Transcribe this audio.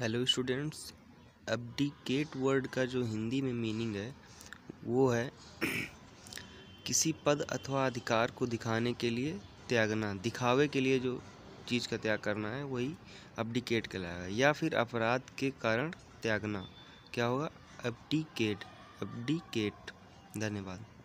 Hello students अब्डिकेट word का जो हिंदी में मीनिंग है, वो है किसी पद अथवा अधिकार को दिखाने के लिए त्यागना, दिखावे के लिए जो चीज़ का त्याग करना है, वही अब्डिकेट कहलाएगा, या फिर अपराध के कारण त्यागना, क्या होगा? अब्डिकेट अब्डिकेट धन्यवाद।